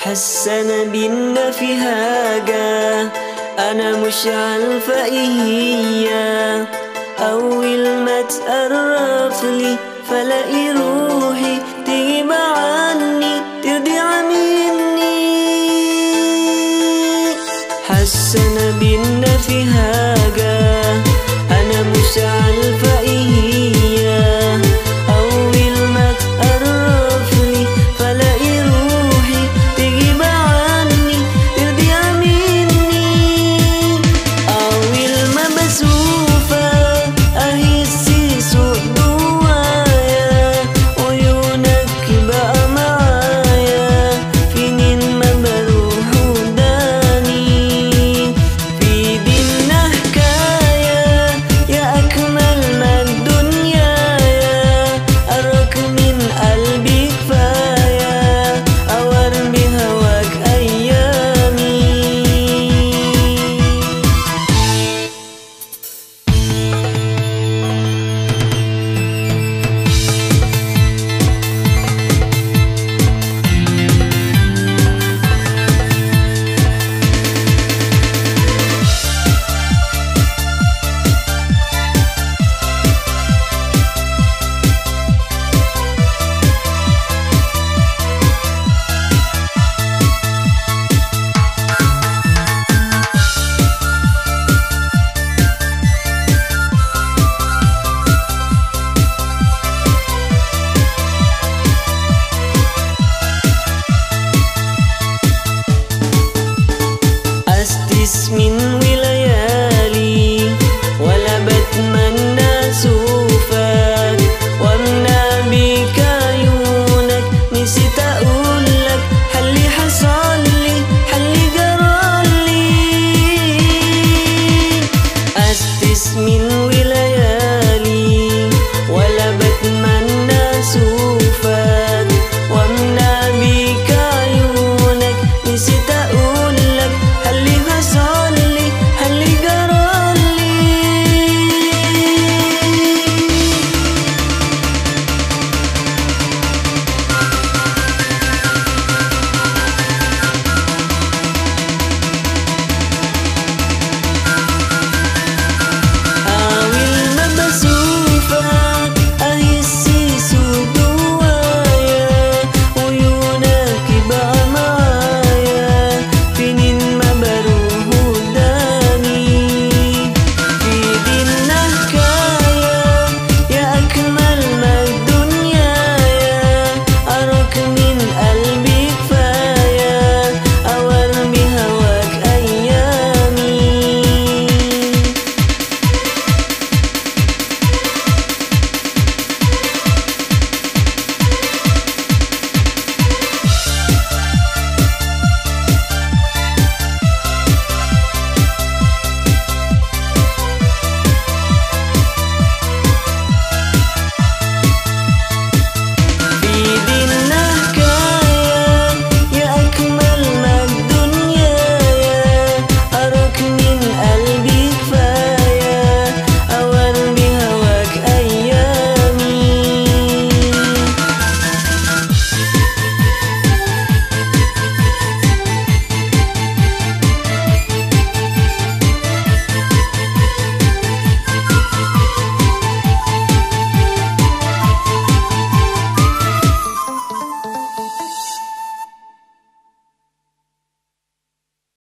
حسن بالنفهاجا أنا مشعل فإهيا. أول ما تقرف لي فلاقي روحي تجيب عني حسنا مني. حسن بالنفهاجا